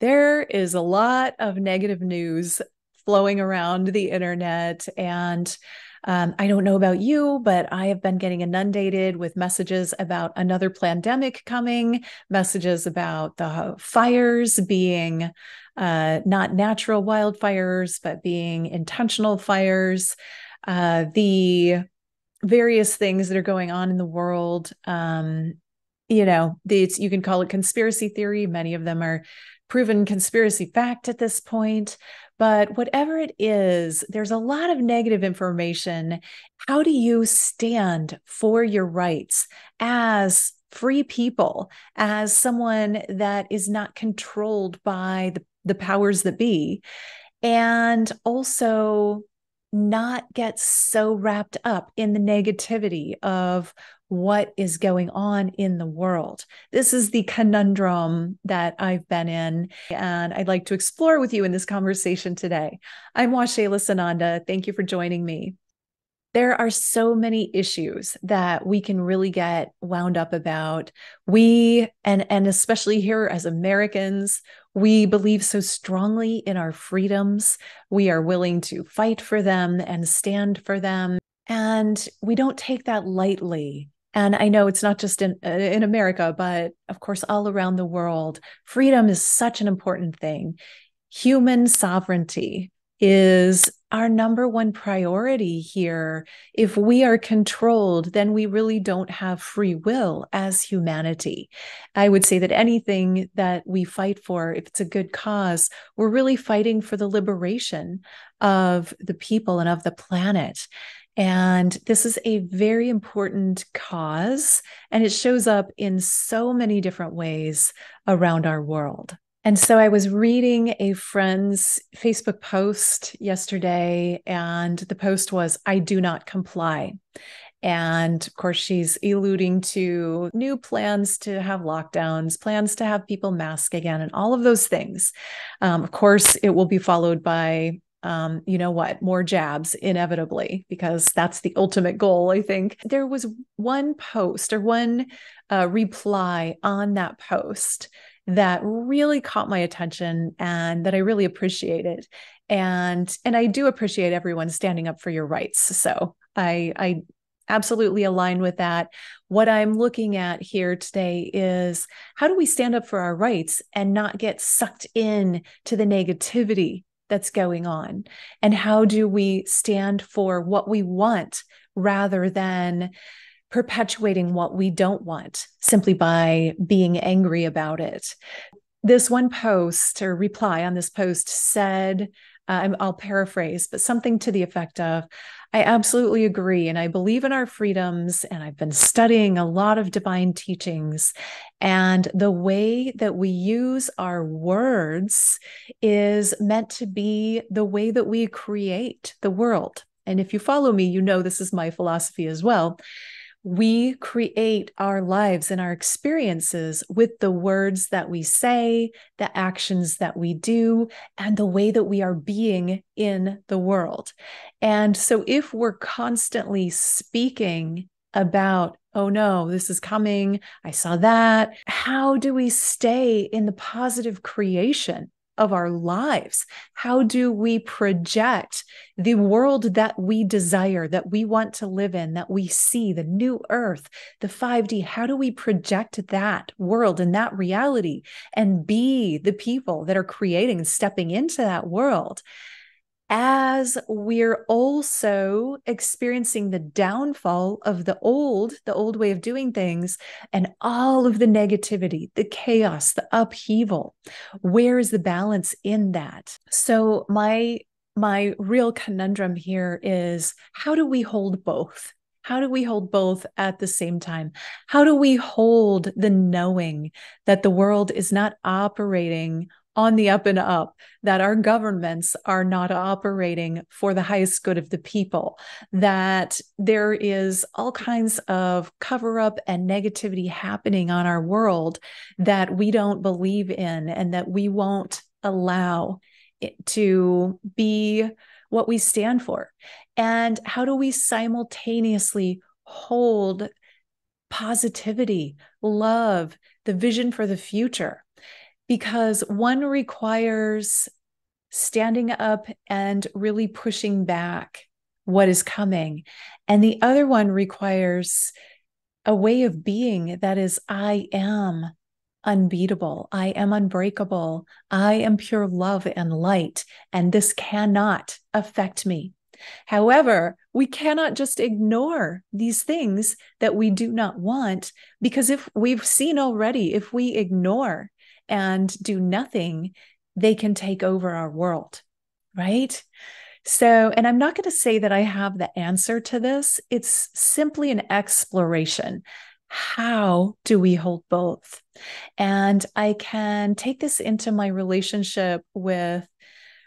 there is a lot of negative news flowing around the internet. And um, I don't know about you, but I have been getting inundated with messages about another pandemic coming, messages about the fires being uh, not natural wildfires, but being intentional fires, uh, the various things that are going on in the world. Um, you know, it's, you can call it conspiracy theory. Many of them are proven conspiracy fact at this point. But whatever it is, there's a lot of negative information. How do you stand for your rights as free people, as someone that is not controlled by the, the powers that be? And also not get so wrapped up in the negativity of what is going on in the world. This is the conundrum that I've been in, and I'd like to explore with you in this conversation today. I'm Waxela Sananda. Thank you for joining me. There are so many issues that we can really get wound up about. We, and, and especially here as Americans, we believe so strongly in our freedoms. We are willing to fight for them and stand for them. And we don't take that lightly. And I know it's not just in uh, in America, but of course all around the world. Freedom is such an important thing. Human sovereignty is our number one priority here. If we are controlled, then we really don't have free will as humanity. I would say that anything that we fight for, if it's a good cause, we're really fighting for the liberation of the people and of the planet. And this is a very important cause, and it shows up in so many different ways around our world. And so I was reading a friend's Facebook post yesterday, and the post was, I do not comply. And of course, she's alluding to new plans to have lockdowns, plans to have people mask again, and all of those things. Um, of course, it will be followed by, um, you know what, more jabs inevitably, because that's the ultimate goal, I think. There was one post or one uh, reply on that post that really caught my attention and that I really appreciated. And and I do appreciate everyone standing up for your rights. So I I absolutely align with that. What I'm looking at here today is how do we stand up for our rights and not get sucked in to the negativity that's going on? And how do we stand for what we want rather than perpetuating what we don't want simply by being angry about it. This one post or reply on this post said, uh, I'll paraphrase, but something to the effect of, I absolutely agree. And I believe in our freedoms. And I've been studying a lot of divine teachings. And the way that we use our words is meant to be the way that we create the world. And if you follow me, you know this is my philosophy as well we create our lives and our experiences with the words that we say, the actions that we do, and the way that we are being in the world. And so, if we're constantly speaking about, oh no, this is coming, I saw that, how do we stay in the positive creation? Of our lives? How do we project the world that we desire, that we want to live in, that we see, the new earth, the 5D? How do we project that world and that reality and be the people that are creating and stepping into that world? As we're also experiencing the downfall of the old, the old way of doing things, and all of the negativity, the chaos, the upheaval. Where is the balance in that? So, my my real conundrum here is how do we hold both? How do we hold both at the same time? How do we hold the knowing that the world is not operating on the up and up, that our governments are not operating for the highest good of the people, that there is all kinds of cover up and negativity happening on our world that we don't believe in and that we won't allow it to be what we stand for. And how do we simultaneously hold positivity, love, the vision for the future? Because one requires standing up and really pushing back what is coming. And the other one requires a way of being that is, I am unbeatable. I am unbreakable. I am pure love and light, and this cannot affect me. However, we cannot just ignore these things that we do not want because if we've seen already, if we ignore and do nothing, they can take over our world, right? So, and I'm not going to say that I have the answer to this. It's simply an exploration. How do we hold both? And I can take this into my relationship with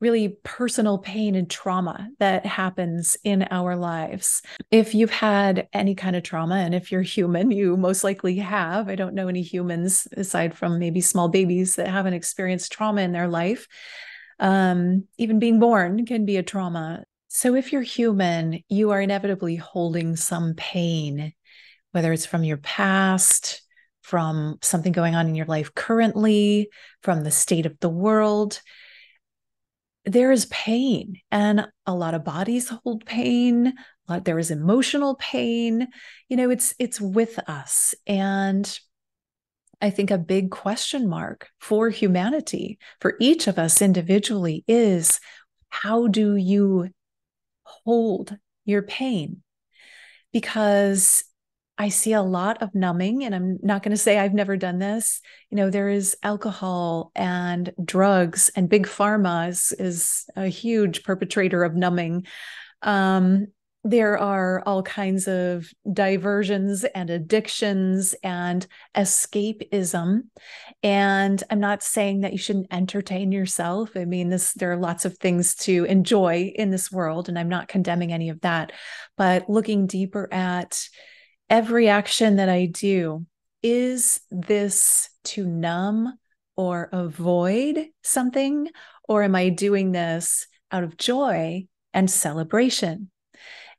really personal pain and trauma that happens in our lives. If you've had any kind of trauma, and if you're human, you most likely have. I don't know any humans aside from maybe small babies that haven't experienced trauma in their life. Um, even being born can be a trauma. So if you're human, you are inevitably holding some pain, whether it's from your past, from something going on in your life currently, from the state of the world there is pain and a lot of bodies hold pain lot, there is emotional pain. You know it's it's with us and i think a big question mark for humanity for each of us individually is how do you hold your pain? Because I see a lot of numbing, and I'm not going to say I've never done this. You know, there is alcohol and drugs, and big pharma is, is a huge perpetrator of numbing. Um, there are all kinds of diversions and addictions and escapism and i'm not saying that you shouldn't entertain yourself i mean this there are lots of things to enjoy in this world and i'm not condemning any of that but looking deeper at every action that I do, is this to numb or avoid something? Or am I doing this out of joy and celebration?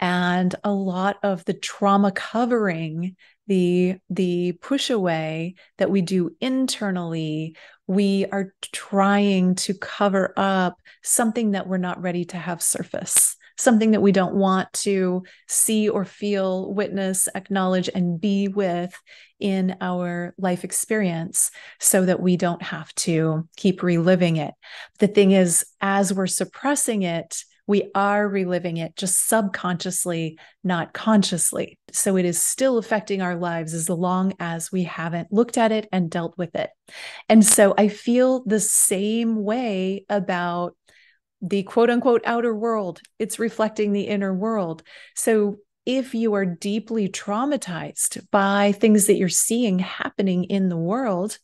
And a lot of the trauma covering, the, the push away that we do internally, we are trying to cover up something that we're not ready to have surface something that we don't want to see or feel, witness, acknowledge, and be with in our life experience so that we don't have to keep reliving it. The thing is, as we're suppressing it, we are reliving it just subconsciously, not consciously. So it is still affecting our lives as long as we haven't looked at it and dealt with it. And so I feel the same way about the quote unquote outer world, it's reflecting the inner world. So if you are deeply traumatized by things that you're seeing happening in the world,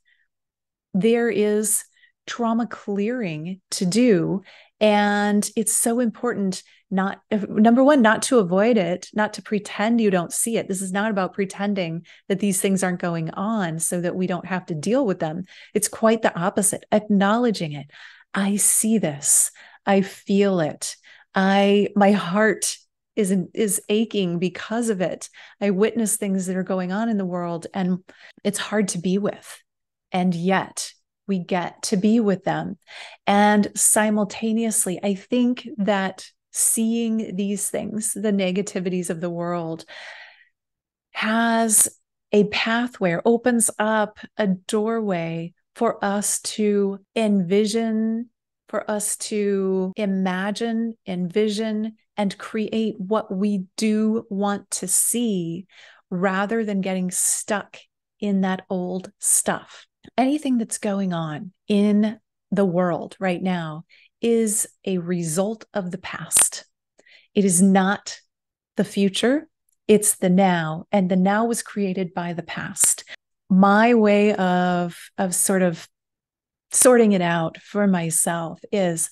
there is trauma clearing to do. And it's so important not, number one, not to avoid it, not to pretend you don't see it. This is not about pretending that these things aren't going on so that we don't have to deal with them. It's quite the opposite, acknowledging it. I see this. I feel it. I my heart is is aching because of it. I witness things that are going on in the world and it's hard to be with. And yet we get to be with them. And simultaneously, I think that seeing these things, the negativities of the world, has a pathway, opens up a doorway for us to envision for us to imagine, envision, and create what we do want to see rather than getting stuck in that old stuff. Anything that's going on in the world right now is a result of the past. It is not the future, it's the now. And the now was created by the past. My way of, of sort of sorting it out for myself is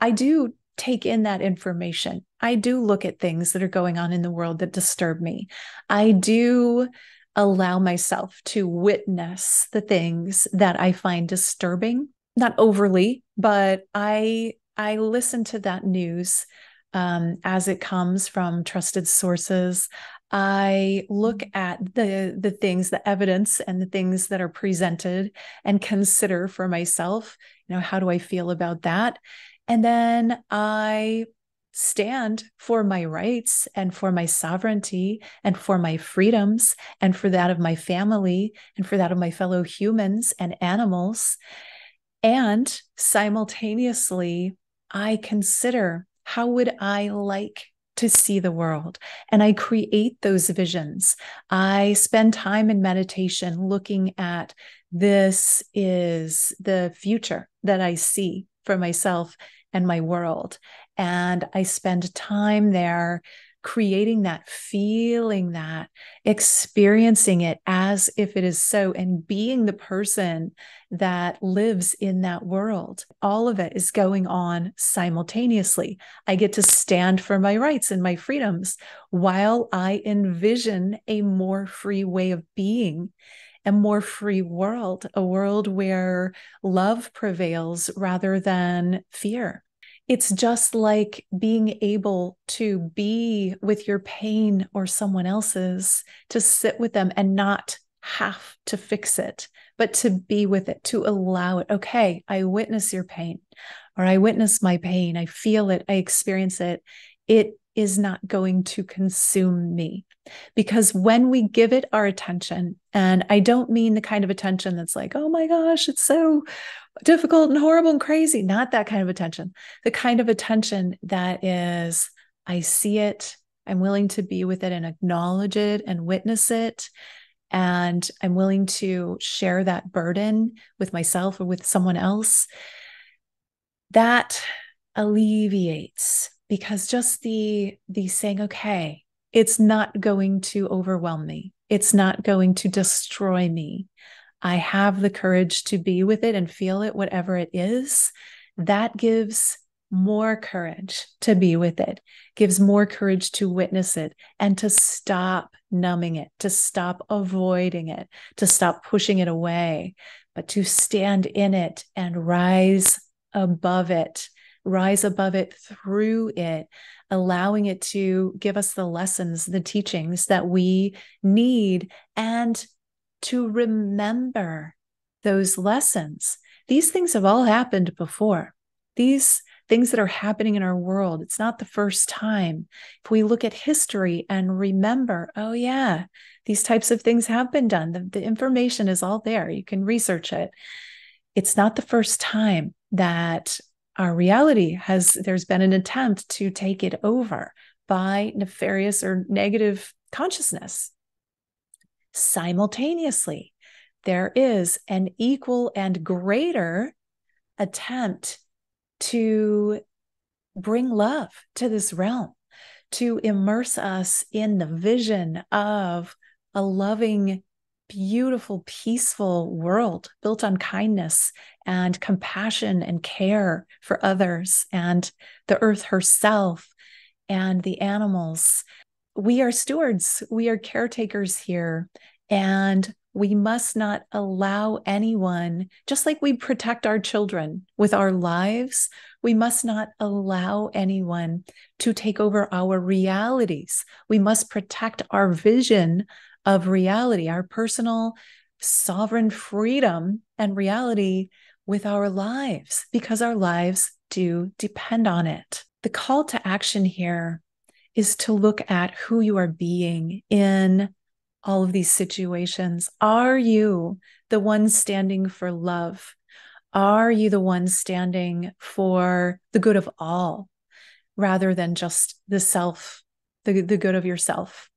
I do take in that information. I do look at things that are going on in the world that disturb me. I do allow myself to witness the things that I find disturbing, not overly, but I I listen to that news um, as it comes from trusted sources. I look at the the things, the evidence and the things that are presented and consider for myself, you know, how do I feel about that? And then I stand for my rights and for my sovereignty and for my freedoms and for that of my family and for that of my fellow humans and animals. And simultaneously, I consider how would I like to see the world? And I create those visions. I spend time in meditation looking at this is the future that I see for myself and my world. And I spend time there creating that, feeling that, experiencing it as if it is so, and being the person that lives in that world. All of it is going on simultaneously. I get to stand for my rights and my freedoms while I envision a more free way of being. A more free world, a world where love prevails rather than fear it's just like being able to be with your pain or someone else's, to sit with them and not have to fix it, but to be with it, to allow it. Okay, I witness your pain, or I witness my pain. I feel it, I experience it. It is not going to consume me. Because when we give it our attention, and I don't mean the kind of attention that's like, oh my gosh, it's so difficult and horrible and crazy, not that kind of attention. The kind of attention that is, I see it, I'm willing to be with it and acknowledge it and witness it. And I'm willing to share that burden with myself or with someone else. That alleviates because just the the saying okay it's not going to overwhelm me. It's not going to destroy me. I have the courage to be with it and feel it whatever it is. That gives more courage to be with it gives more courage to witness it and to stop numbing it to stop avoiding it to stop pushing it away but to stand in it and rise above it rise above it through it, allowing it to give us the lessons, the teachings that we need, and to remember those lessons. These things have all happened before. These things that are happening in our world, it's not the first time. If we look at history and remember, oh, yeah, these types of things have been done, the, the information is all there. You can research it. It's not the first time that our reality has there's been an attempt to take it over by nefarious or negative consciousness. Simultaneously there is an equal and greater attempt to bring love to this realm to immerse us in the vision of a loving beautiful, peaceful world built on kindness and compassion and care for others and the earth herself and the animals. We are stewards, we are caretakers here, and we must not allow anyone, just like we protect our children with our lives, we must not allow anyone to take over our realities. We must protect our vision of reality, our personal sovereign freedom and reality with our lives, because our lives do depend on it. The call to action here is to look at who you are being in all of these situations. Are you the one standing for love? Are you the one standing for the good of all rather than just the self, the, the good of yourself?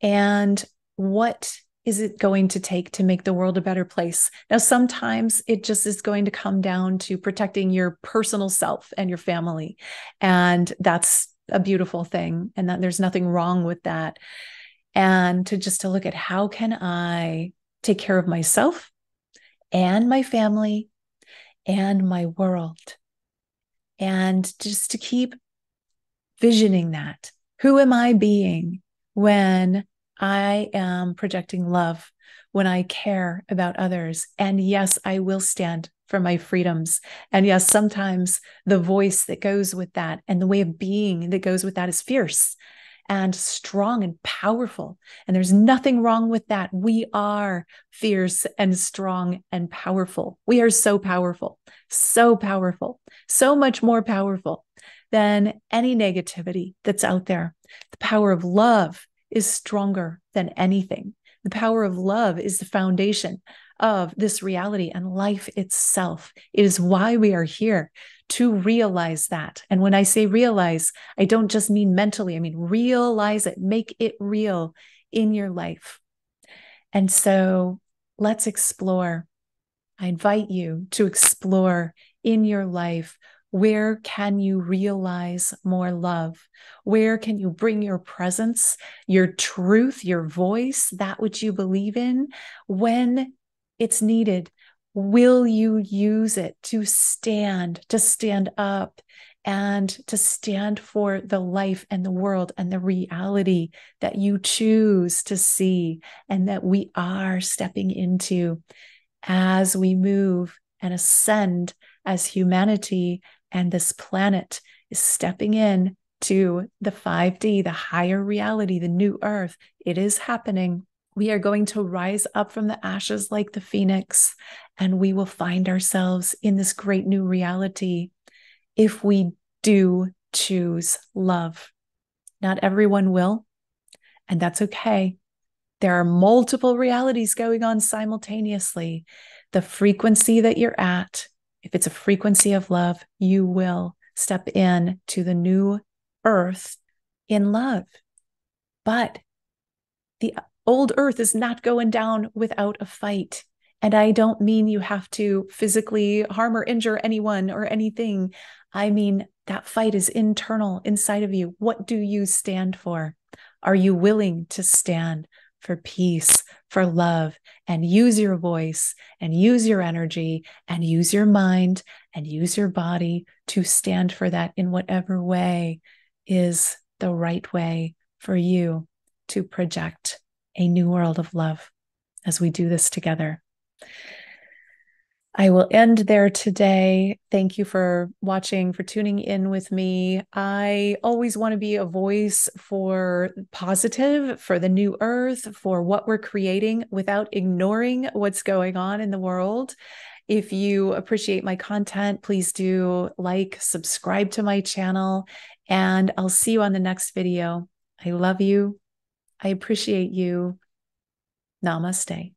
And what is it going to take to make the world a better place? Now, sometimes it just is going to come down to protecting your personal self and your family. And that's a beautiful thing. And that there's nothing wrong with that. And to just to look at how can I take care of myself and my family and my world. And just to keep visioning that. Who am I being when I am projecting love when I care about others. And yes, I will stand for my freedoms. And yes, sometimes the voice that goes with that and the way of being that goes with that is fierce. and strong and powerful. And there's nothing wrong with that. We are fierce and strong and powerful. We are so powerful, so powerful, so much more powerful than any negativity that's out there. The power of love is stronger than anything. The power of love is the foundation of this reality and life itself. It is why we are here to realize that. And when I say realize, I don't just mean mentally, I mean realize it, make it real in your life. And so let's explore. I invite you to explore in your life where can you realize more love? Where can you bring your presence, your truth, your voice, that which you believe in when it's needed? Will you use it to stand, to stand up, and to stand for the life and the world and the reality that you choose to see and that we are stepping into as we move and ascend as humanity and this planet is stepping in to the 5D, the higher reality, the new earth. It is happening. We are going to rise up from the ashes like the phoenix, and we will find ourselves in this great new reality if we do choose love. Not everyone will, and that's okay. There are multiple realities going on simultaneously. The frequency that you're at if it's a frequency of love, you will step in to the new earth in love. But the old earth is not going down without a fight. And I don't mean you have to physically harm or injure anyone or anything. I mean, that fight is internal inside of you. What do you stand for? Are you willing to stand for peace, for love, and use your voice and use your energy and use your mind and use your body to stand for that in whatever way is the right way for you to project a new world of love as we do this together. I will end there today. Thank you for watching, for tuning in with me. I always want to be a voice for positive, for the new earth, for what we're creating without ignoring what's going on in the world. If you appreciate my content, please do like, subscribe to my channel, and I'll see you on the next video. I love you. I appreciate you. Namaste.